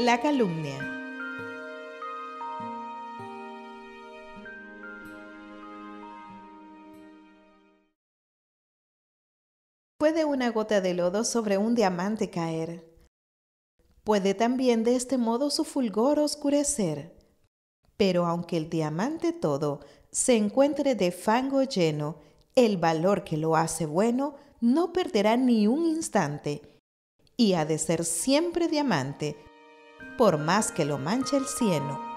La calumnia. Puede una gota de lodo sobre un diamante caer. Puede también de este modo su fulgor oscurecer. Pero aunque el diamante todo se encuentre de fango lleno, el valor que lo hace bueno no perderá ni un instante y ha de ser siempre diamante, por más que lo manche el cieno.